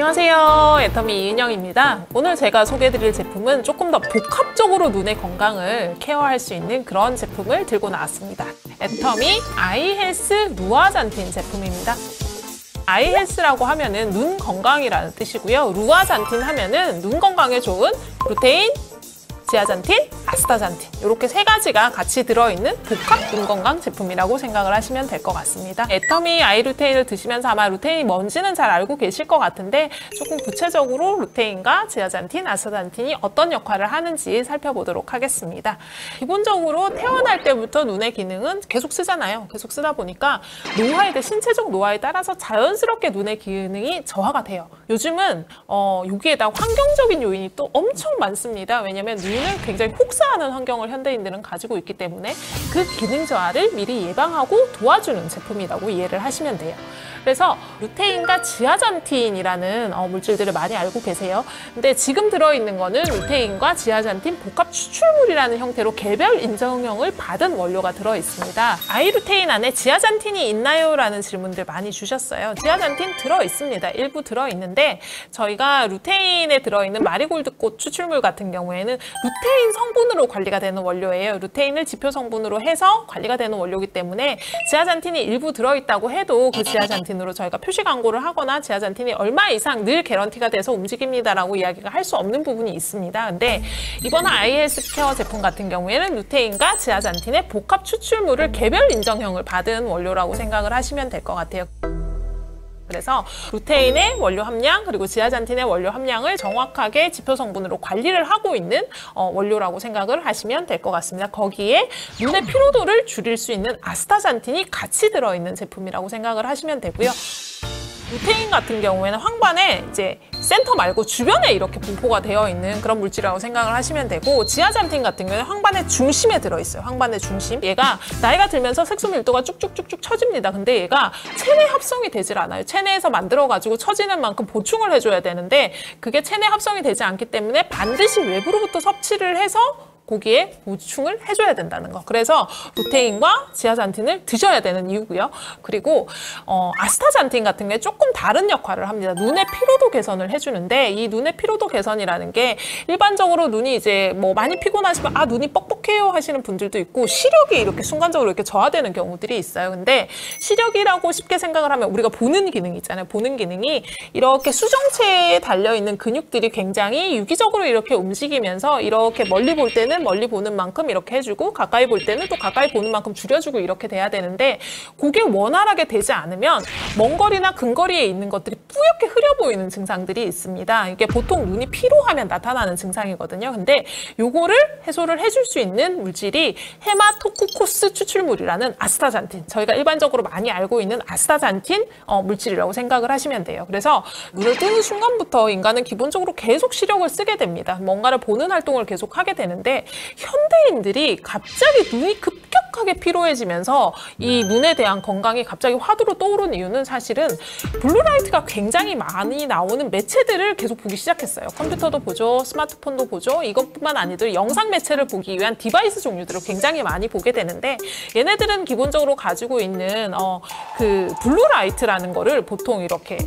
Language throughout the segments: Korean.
안녕하세요. 애터미 이은영입니다. 오늘 제가 소개해드릴 제품은 조금 더 복합적으로 눈의 건강을 care할 수 있는 그런 제품을 들고 나왔습니다. 애터미 아이헬스 루아잔틴 제품입니다. 아이헬스라고 하면은 눈 건강이라는 뜻이고요. 루아잔틴 하면은 눈 건강에 좋은 루테인, 지아잔틴, 아스타잔틴 이렇게 세 가지가 같이 들어있는 복합 눈 건강 제품이라고 생각을 하시면 될 것 같습니다. 애터미 아이루테인을 드시면서 아마 루테인이 뭔지는 잘 알고 계실 것 같은데 조금 구체적으로 루테인과 지아잔틴, 아스타잔틴이 어떤 역할을 하는지 살펴보도록 하겠습니다. 기본적으로 태어날 때부터 눈의 기능은 계속 쓰잖아요. 계속 쓰다 보니까 노화에 대 신체적 노화에 따라서 자연스럽게 눈의 기능이 저하가 돼요. 요즘은 어, 여기에다 환경적인 요인이 또 엄청 많습니다. 왜냐하면 눈을 굉장히 혹사하는 환경을 현대인들은 가지고 있기 때문에 그 기능 저하를 미리 예방하고 도와주는 제품이라고 이해를 하시면 돼요. 그래서 루테인과 지아잔틴이라는 어, 물질들을 많이 알고 계세요. 근데 지금 들어있는 거는 루테인과 지아잔틴 복합 추출물이라는 형태로 개별 인정형을 받은 원료가 들어있습니다. 아이루테인 안에 지아잔틴이 있나요? 라는 질문들 많이 주셨어요. 지아잔틴 들어있습니다. 일부 들어있는데 저희가 루테인에 들어있는 마리골드꽃 추출물 같은 경우에는 루테인 성분으로 관리가 되는 원료예요. 루테인을 지표 성분으로 해서 관리가 되는 원료이기 때문에 지아잔틴이 일부 들어있다고 해도 그 지아잔틴 지아잔틴으로 저희가 표시 광고를 하거나 지아잔틴이 얼마 이상 늘 개런티가 돼서 움직입니다라고 이야기가 할 수 없는 부분이 있습니다. 근데 이번 IS 케어 제품 같은 경우에는 루테인과 지아잔틴의 복합 추출물을 개별 인정형을 받은 원료라고 생각을 하시면 될 것 같아요. 그래서 루테인의 원료 함량 그리고 지아잔틴의 원료 함량을 정확하게 지표 성분으로 관리를 하고 있는 어, 원료라고 생각을 하시면 될 것 같습니다. 거기에 눈의 피로도를 줄일 수 있는 아스타잔틴이 같이 들어있는 제품이라고 생각을 하시면 되고요. 루테인 같은 경우에는 황반에 이제 센터 말고 주변에 이렇게 분포가 되어 있는 그런 물질이라고 생각을 하시면 되고 지아잔틴 같은 경우는 황반의 중심에 들어있어요. 황반의 중심. 얘가 나이가 들면서 색소 밀도가 쭉쭉쭉쭉 처집니다. 근데 얘가 체내 합성이 되질 않아요. 체내에서 만들어가지고 처지는 만큼 보충을 해줘야 되는데 그게 체내 합성이 되지 않기 때문에 반드시 외부로부터 섭취를 해서 고기에 보충을 해줘야 된다는 거. 그래서 루테인과 지아잔틴을 드셔야 되는 이유고요. 그리고 어, 아스타잔틴 같은 게 조금 다른 역할을 합니다. 눈의 피로도 개선을 해주는데 이 눈의 피로도 개선이라는 게 일반적으로 눈이 이제 뭐 많이 피곤하시면 아 눈이 뻑뻑해요 하시는 분들도 있고 시력이 이렇게 순간적으로 이렇게 저하되는 경우들이 있어요. 근데 시력이라고 쉽게 생각을 하면 우리가 보는 기능 있잖아요. 보는 기능이 이렇게 수정체에 달려 있는 근육들이 굉장히 유기적으로 이렇게 움직이면서 이렇게 멀리 볼 때는 때는 멀리 보는 만큼 이렇게 해주고 가까이 볼 때는 또 가까이 보는 만큼 줄여주고 이렇게 돼야 되는데 그게 원활하게 되지 않으면 먼 거리나 근거리에 있는 것들이 뿌옇게 흐려 보이는 증상들이 있습니다. 이게 보통 눈이 피로하면 나타나는 증상이거든요. 근데 요거를 해소를 해줄 수 있는 물질이 헤마토쿠코스 추출물이라는 아스타잔틴 저희가 일반적으로 많이 알고 있는 아스타잔틴 어, 물질이라고 생각을 하시면 돼요. 그래서 눈을 뜨는 순간부터 인간은 기본적으로 계속 시력을 쓰게 됩니다. 뭔가를 보는 활동을 계속 하게 되는데 현대인들이 갑자기 눈이 급격하게 피로해지면서 이 눈에 대한 건강이 갑자기 화두로 떠오른 이유는 사실은 블루라이트가 굉장히 많이 나오는 매체들을 계속 보기 시작했어요. 컴퓨터도 보죠, 스마트폰도 보죠. 이것뿐만 아니라 영상 매체를 보기 위한 디바이스 종류들을 굉장히 많이 보게 되는데 얘네들은 기본적으로 가지고 있는 어, 그 블루라이트라는 거를 보통 이렇게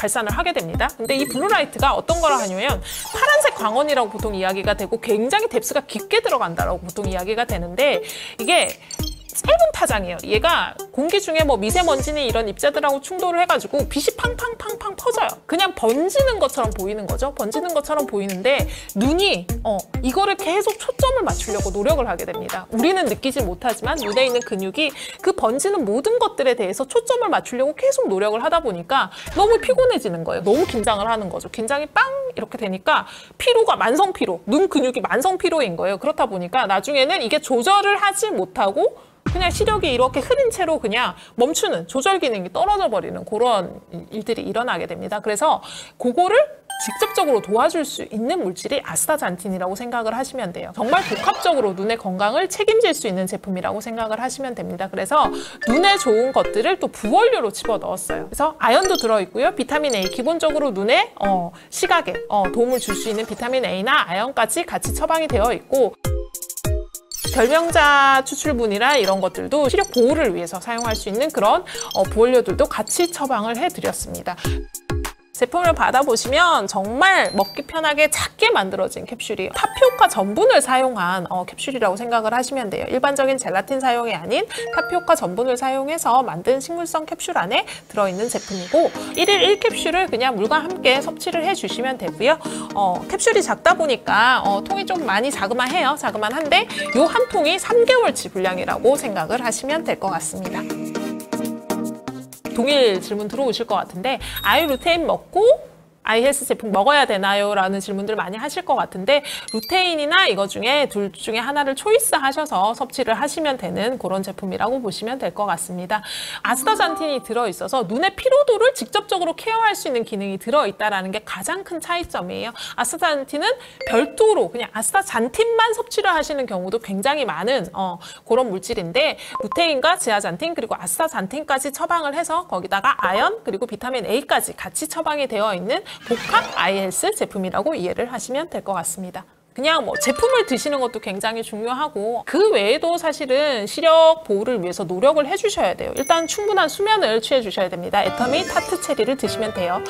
발산을 하게 됩니다. 근데 이 블루라이트가 어떤 거라 하냐면 파란색 광원이라고 보통 이야기가 되고 굉장히 뎁스가 깊게 들어간다라고 보통 이야기가 되는데 이게 짧은 타장이에요. 얘가 공기 중에 뭐 미세먼지니 이런 입자들하고 충돌을 해가지고 빛이 팡팡팡팡 퍼져요. 그냥 번지는 것처럼 보이는 거죠. 번지는 것처럼 보이는데 눈이 어 이거를 계속 초점을 맞추려고 노력을 하게 됩니다. 우리는 느끼지 못하지만 눈에 있는 근육이 그 번지는 모든 것들에 대해서 초점을 맞추려고 계속 노력을 하다 보니까 너무 피곤해지는 거예요. 너무 긴장을 하는 거죠. 긴장이 빵 이렇게 되니까 피로가 만성 피로, 눈 근육이 만성 피로인 거예요. 그렇다 보니까 나중에는 이게 조절을 하지 못하고 그냥 시력이 이렇게 흐린 채로 그냥 멈추는 조절 기능이 떨어져 버리는 그런 일들이 일어나게 됩니다. 그래서 그거를 직접적으로 도와줄 수 있는 물질이 아스타잔틴이라고 생각을 하시면 돼요. 정말 복합적으로 눈의 건강을 책임질 수 있는 제품이라고 생각을 하시면 됩니다. 그래서 눈에 좋은 것들을 또 부원료로 집어 넣었어요. 그래서 아연도 들어있고요. 비타민 A, 기본적으로 눈에 어, 시각에 어, 도움을 줄 수 있는 비타민 A나 아연까지 같이 처방이 되어 있고 결명자 추출분이나 이런 것들도 시력 보호를 위해서 사용할 수 있는 그런 어, 보호료들도 같이 처방을 해드렸습니다. 제품을 받아보시면 정말 먹기 편하게 작게 만들어진 캡슐이에요. 타피오카 전분을 사용한 어, 캡슐이라고 생각을 하시면 돼요. 일반적인 젤라틴 사용이 아닌 타피오카 전분을 사용해서 만든 식물성 캡슐 안에 들어있는 제품이고 1일 1캡슐을 그냥 물과 함께 섭취를 해주시면 되고요. 어, 캡슐이 작다 보니까 어, 통이 좀 많이 자그마해요. 자그만한데 이 한 통이 3개월치 분량이라고 생각을 하시면 될 것 같습니다. 동일 질문 들어오실 것 같은데 아이 루테인 먹고 아이헬스 제품 먹어야 되나요? 라는 질문들 많이 하실 것 같은데 루테인이나 이거 중에 둘 중에 하나를 초이스 하셔서 섭취를 하시면 되는 그런 제품이라고 보시면 될 것 같습니다. 아스타잔틴이 들어있어서 눈의 피로도를 직접적으로 케어할 수 있는 기능이 들어있다는 게 가장 큰 차이점이에요. 아스타잔틴은 별도로 그냥 아스타잔틴만 섭취를 하시는 경우도 굉장히 많은 어, 그런 물질인데 루테인과 지아잔틴 그리고 아스타잔틴까지 처방을 해서 거기다가 아연 그리고 비타민 A까지 같이 처방이 되어 있는 복합 아이헬스 제품이라고 이해를 하시면 될 것 같습니다. 그냥 뭐 제품을 드시는 것도 굉장히 중요하고 그 외에도 사실은 시력 보호를 위해서 노력을 해주셔야 돼요. 일단 충분한 수면을 취해 주셔야 됩니다. 애터미 타트 체리를 드시면 돼요.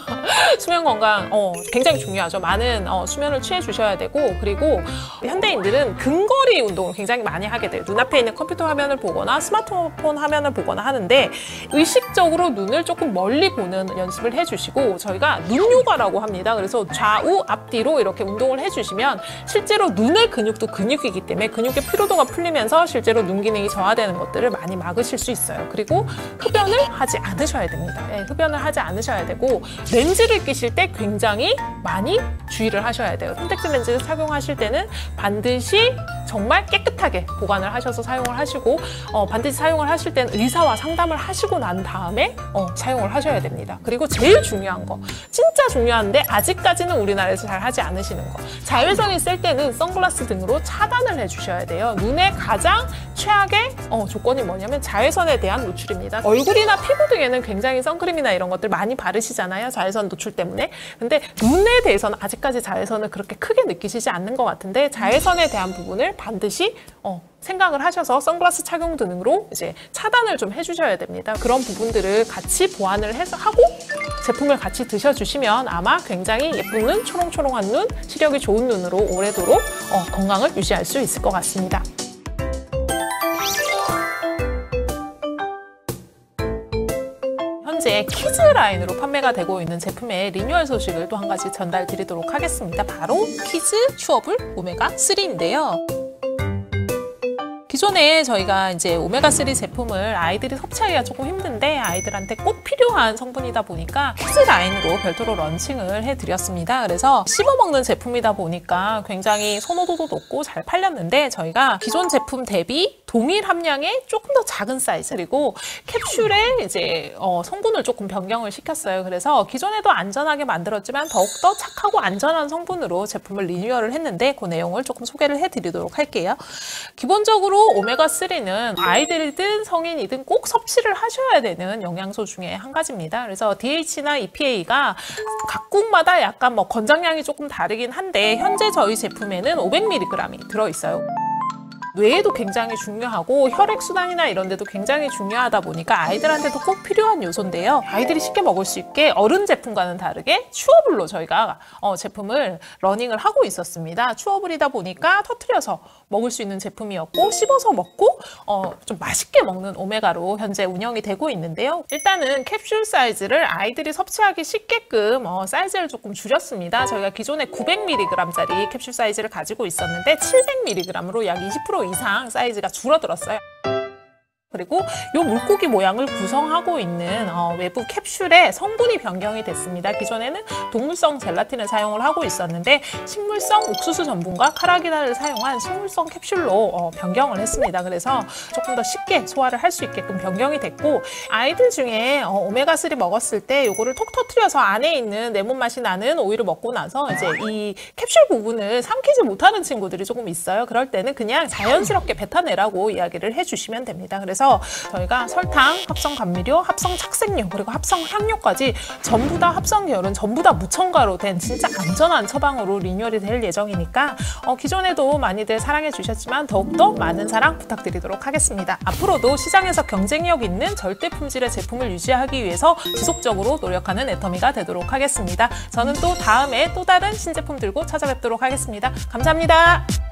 수면 건강 어, 굉장히 중요하죠. 많은 어, 수면을 취해 주셔야 되고 그리고 현대인들은 근거리 운동을 굉장히 많이 하게 돼요. 눈앞에 있는 컴퓨터 화면을 보거나 스마트폰 화면을 보거나 하는데 의식적으로 눈을 조금 멀리 보는 연습을 해주시고 저희가 눈 요가라고 합니다. 그래서 좌우 앞뒤로 이렇게 운동을 해주시면 실제로 눈의 근육도 근육이기 때문에 근육의 피로도가 풀리면서 실제로 눈 기능이 저하되는 것들을 많이 막으실 수 있어요. 그리고 흡연을 하지 않으셔야 됩니다. 네, 흡연을 하지 않으셔야 되고 렌즈를 끼실 때 굉장히 많이 주의를 하셔야 돼요. 콘택트 렌즈를 착용하실 때는 반드시 정말 깨끗하게 보관을 하셔서 사용을 하시고 어, 반드시 사용을 하실 때는 의사와 상담을 하시고 난 다음에 어, 사용을 하셔야 됩니다. 그리고 제일 중요한 거 진짜 중요한데 아직까지는 우리나라에서 잘 하지 않으시는 거 자외선이 셀 때는 선글라스 등으로 차단을 해주셔야 돼요. 눈의 가장 최악의 어, 조건이 뭐냐면 자외선에 대한 노출입니다. 얼굴이나 피부 등에는 굉장히 선크림이나 이런 것들 많이 바르시잖아요. 자외선 노출 때문에. 근데 눈에 대해서는 아직까지 자외선을 그렇게 크게 느끼시지 않는 것 같은데 자외선에 대한 부분을 반드시 어, 생각을 하셔서 선글라스 착용 등으로 이제 차단을 좀 해주셔야 됩니다. 그런 부분들을 같이 보완을 해서 하고 제품을 같이 드셔주시면 아마 굉장히 예쁜 눈, 초롱초롱한 눈, 시력이 좋은 눈으로 오래도록 어, 건강을 유지할 수 있을 것 같습니다. 현재 kids 라인으로 판매가 되고 있는 제품의 리뉴얼 소식을 또 한 가지 전달 드리도록 하겠습니다. 바로 kids chewable 오메가 3인데요. 기존에 저희가 이제 오메가3 제품을 아이들이 섭취하기가 조금 힘든데 아이들한테 꼭 필요한 성분이다 보니까 kids 라인으로 별도로 런칭을 해드렸습니다. 그래서 씹어먹는 제품이다 보니까 굉장히 선호도도 높고 잘 팔렸는데 저희가 기존 제품 대비 동일 함량의 조금 더 작은 사이즈 그리고 캡슐에 이제 어, 성분을 조금 변경을 시켰어요. 그래서 기존에도 안전하게 만들었지만 더욱더 착하고 안전한 성분으로 제품을 리뉴얼을 했는데 그 내용을 조금 소개를 해드리도록 할게요. 기본적으로 오메가3는 아이들이든 성인이든 꼭 섭취를 하셔야 되는 영양소 중에 한 가지입니다. 그래서 DH나 EPA가 각국마다 약간 뭐 권장량이 조금 다르긴 한데 현재 저희 제품에는 500mg이 들어있어요. 뇌에도 굉장히 중요하고 혈액순환이나 이런 데도 굉장히 중요하다 보니까 아이들한테도 꼭 필요한 요소인데요. 아이들이 쉽게 먹을 수 있게 어른 제품과는 다르게 chewable로 저희가 어, 제품을 running을 하고 있었습니다. chewable이다 보니까 터트려서 먹을 수 있는 제품이었고 씹어서 먹고 어, 좀 맛있게 먹는 오메가로 현재 운영이 되고 있는데요. 일단은 캡슐 사이즈를 아이들이 섭취하기 쉽게끔 어, 사이즈를 조금 줄였습니다. 저희가 기존에 900mg짜리 캡슐 사이즈를 가지고 있었는데 700mg으로 약 20% 이상 사이즈가 줄어들었어요. 그리고 이 물고기 모양을 구성하고 있는 어, 외부 캡슐의 성분이 변경이 됐습니다. 기존에는 동물성 젤라틴을 사용을 하고 있었는데 식물성 옥수수 전분과 카라기나를 사용한 식물성 캡슐로 어, 변경을 했습니다. 그래서 조금 더 쉽게 소화를 할 수 있게끔 변경이 됐고 아이들 중에 어, 오메가3 먹었을 때 이거를 톡 터트려서 안에 있는 레몬 맛이 나는 오일을 먹고 나서 이제 이 캡슐 부분을 삼키지 못하는 친구들이 조금 있어요. 그럴 때는 그냥 자연스럽게 뱉어내라고 이야기를 해주시면 됩니다. 그래서 포함해서 저희가 설탕, 합성 감미료, 합성 착색료, 그리고 합성 향료까지 전부 다 합성 계열은 전부 다 무첨가로 된 진짜 안전한 처방으로 리뉴얼이 될 예정이니까 어, 기존에도 많이들 사랑해 주셨지만 더욱더 많은 사랑 부탁드리도록 하겠습니다. 앞으로도 시장에서 경쟁력 있는 절대 품질의 제품을 유지하기 위해서 지속적으로 노력하는 애터미가 되도록 하겠습니다. 저는 또 다음에 또 다른 신제품 들고 찾아뵙도록 하겠습니다. 감사합니다.